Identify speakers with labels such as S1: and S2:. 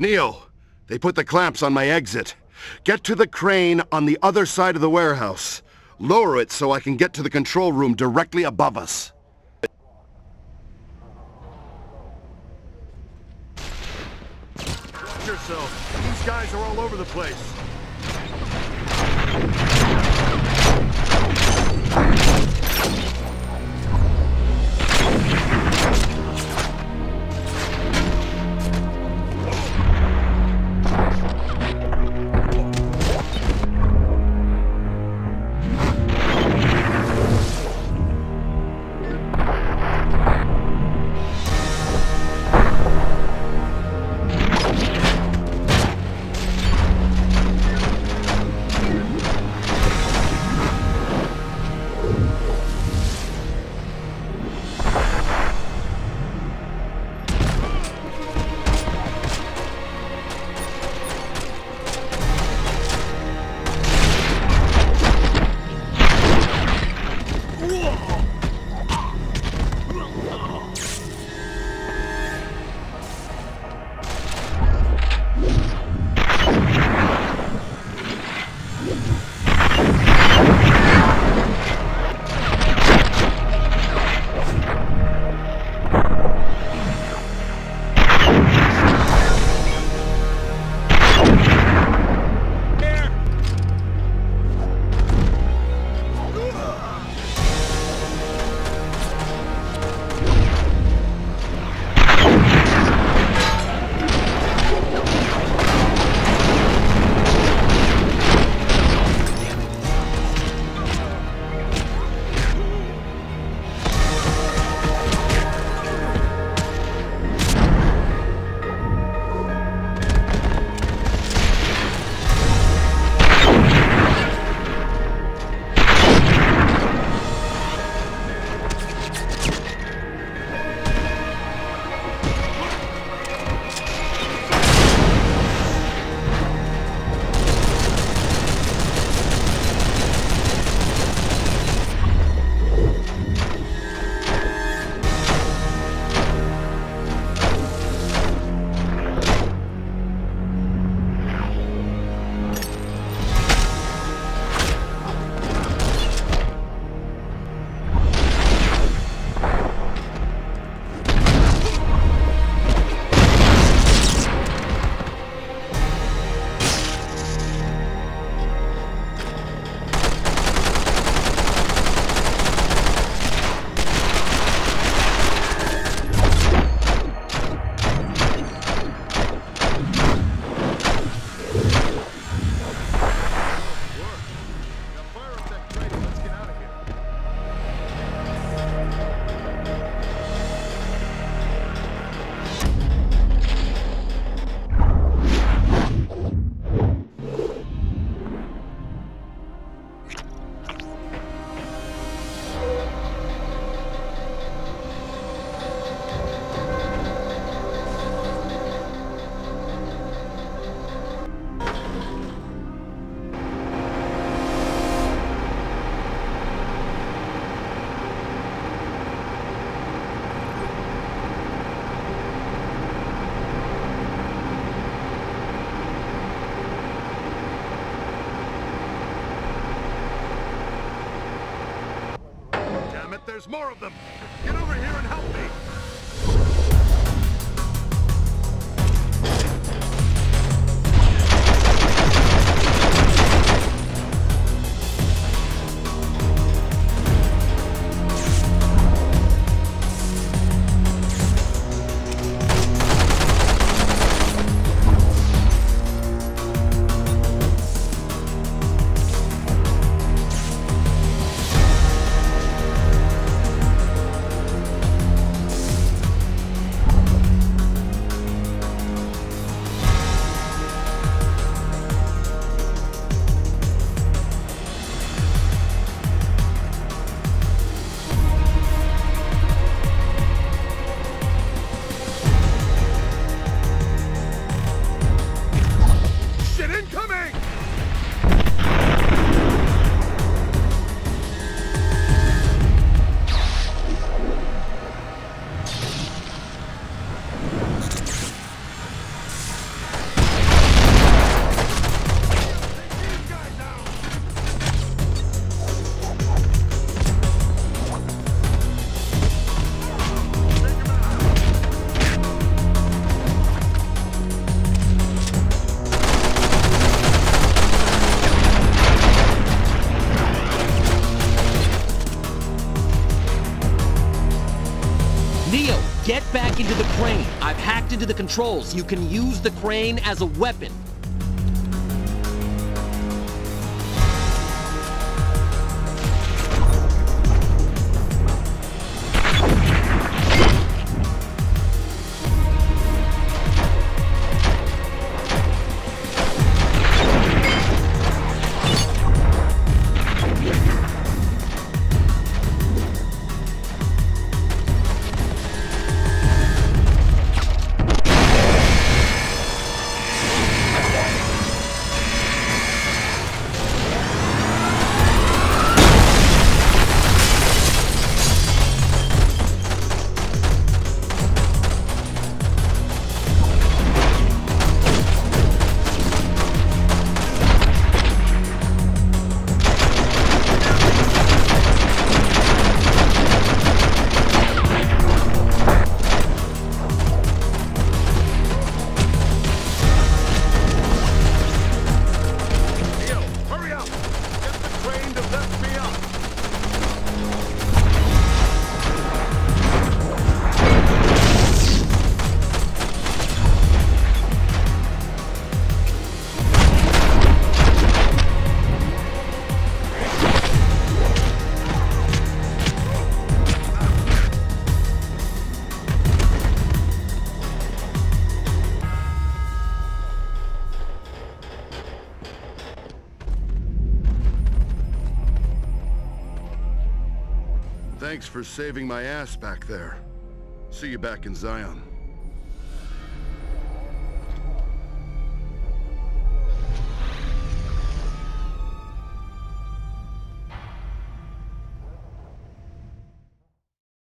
S1: Neo, they put the clamps on my exit. Get to the crane on the other side of the warehouse. Lower it so I can get to the control room directly above us. Watch yourself. These guys are all over the place. There's more of them! Get over here and help me!
S2: Into the crane. I've hacked into the controls. You can use the crane as a weapon.
S1: Thanks for saving my ass back there. See you back in Zion.